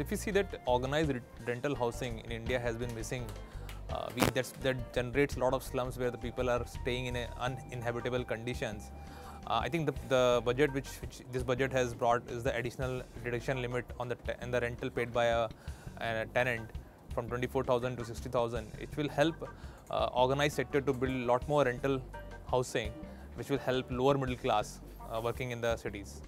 If you see that organized rental housing in India has been missing, uh, we, that generates a lot of slums where the people are staying in uninhabitable conditions. Uh, I think the, the budget which, which this budget has brought is the additional deduction limit on the te- and the rental paid by a, a tenant from 24,000 to 60,000. It will help uh, organized sector to build a lot more rental housing, which will help lower middle class uh, working in the cities.